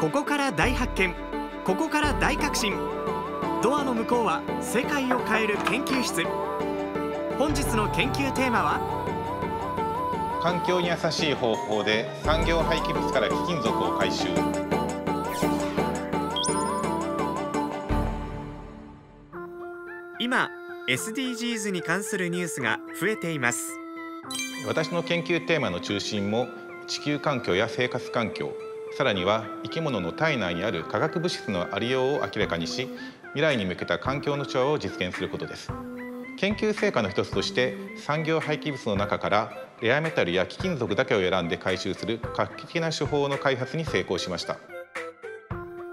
ここから大発見。ここから大革新。ドアの向こうは世界を変える研究室。本日の研究テーマは？環境に優しい方法で産業廃棄物から貴金属を回収。今 SDGs に関するニュースが増えています。私の研究テーマの中心も地球環境や生活環境さらには生き物の体内にある化学物質のありようを明らかにし未来に向けた環境の調和を実現することです。研究成果の一つとして産業廃棄物の中からレアメタルや貴金属だけを選んで回収する画期的な手法の開発に成功しました。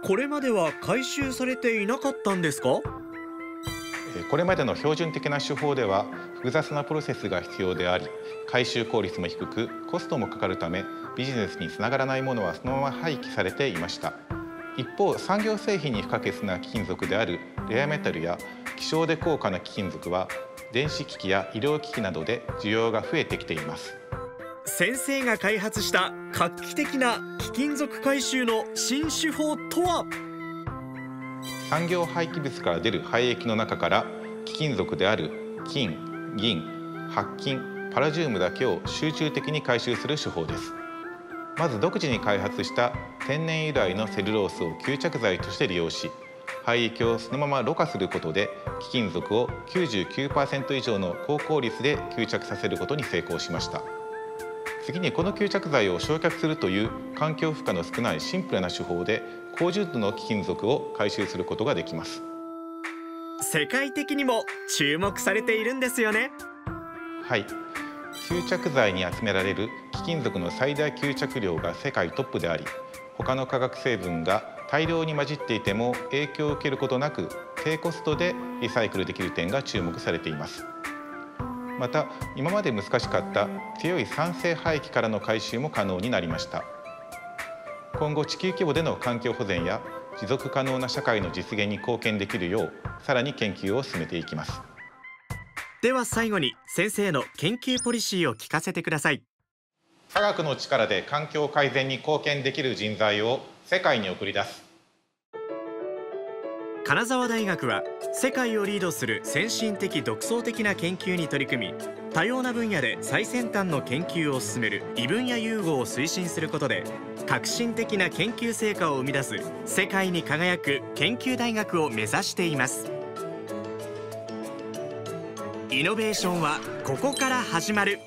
これまでは回収されていなかったんですか？これまでの標準的な手法では複雑なプロセスが必要であり回収効率も低くコストもかかるためビジネスにつながらないものはそのまま廃棄されていました。一方産業製品に不可欠な貴金属であるレアメタルや希少で高価な貴金属は電子機器や医療機器などで需要が増えてきています。先生が開発した画期的な貴金属回収の新手法とは？産業廃棄物から出る廃液の中から貴金属である金銀白金パラジウムだけを集中的に回収する手法です。まず独自に開発した天然由来のセルロースを吸着剤として利用し廃液をそのままろ過することで貴金属を99%以上の高効率で吸着させることに成功しました。次にこの吸着剤を焼却するという環境負荷の少ないシンプルな手法で高純度の貴金属を回収することができます。世界的にも注目されているんですよね。はい。吸着剤に集められる貴金属の最大吸着量が世界トップであり他の化学成分が大量に混じっていても影響を受けることなく低コストでリサイクルできる点が注目されていますまた今まで難しかった強い酸性廃棄からの回収も可能になりました。今後地球規模での環境保全や持続可能な社会の実現に貢献できるようさらに研究を進めていきます。では最後に先生の研究ポリシーを聞かせてください。科学の力で環境改善に貢献できる人材を世界に送り出す金沢大学は世界をリードする先進的独創的な研究に取り組み多様な分野で最先端の研究を進める異分野融合を推進することで革新的な研究成果を生み出す世界に輝く研究大学を目指しています。イノベーションはここから始まる。